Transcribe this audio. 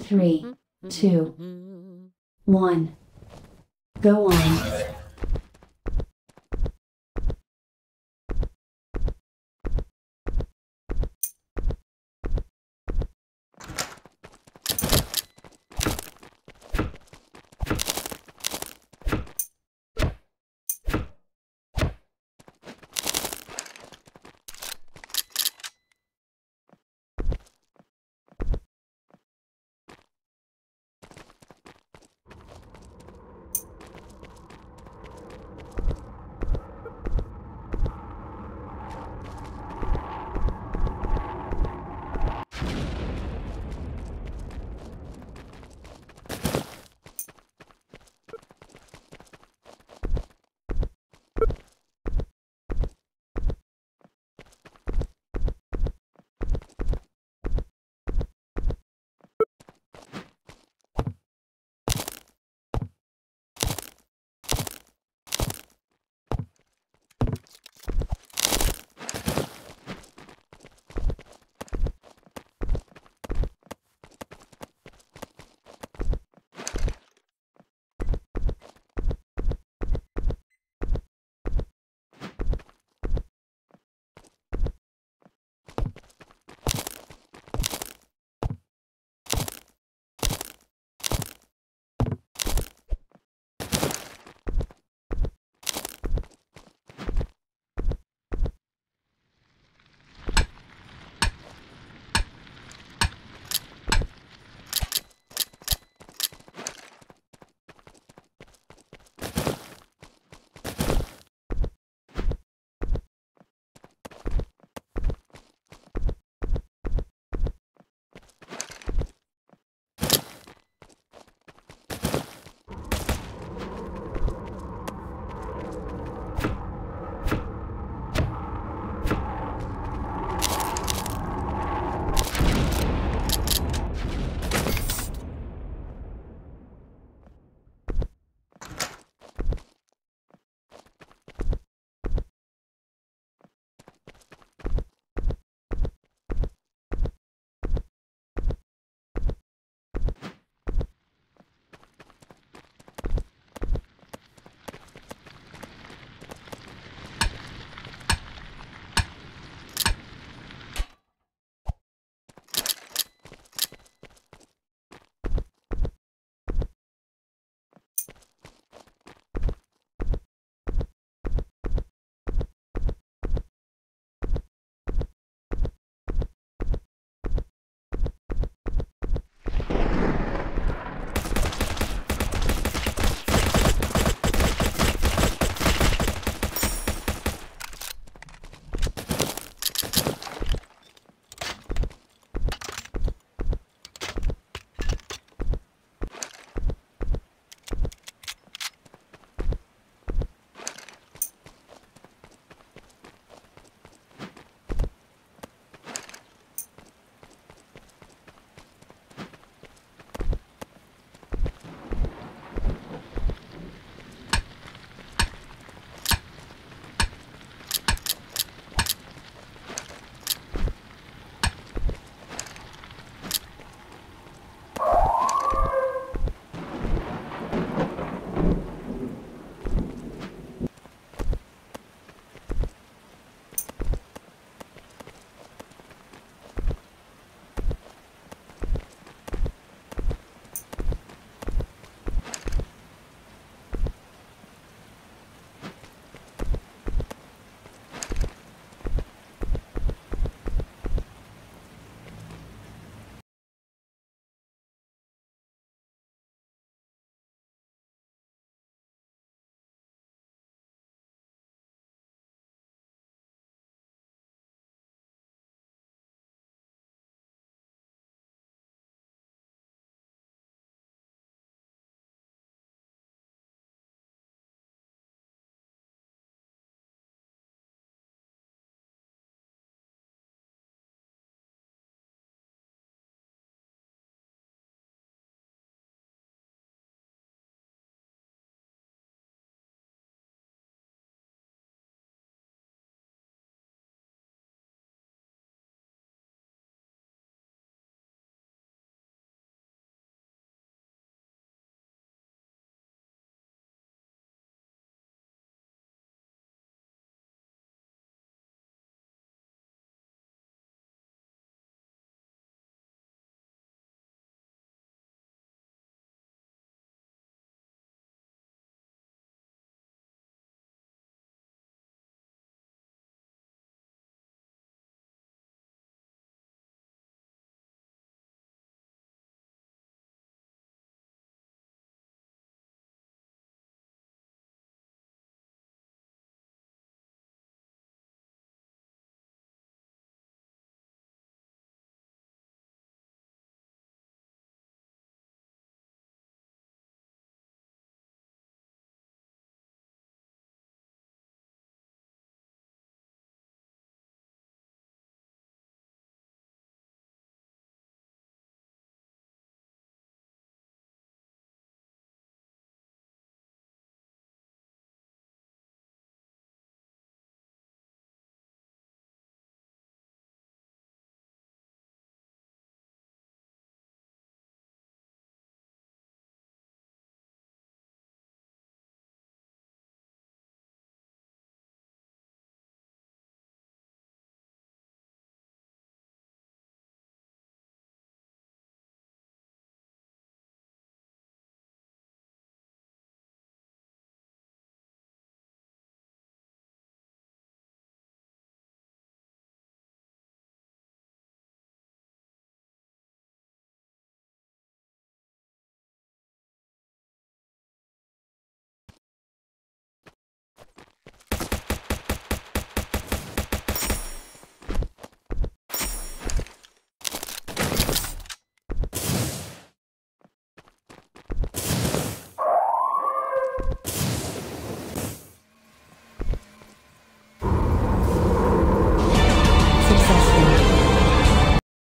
Three, two, one. Go on.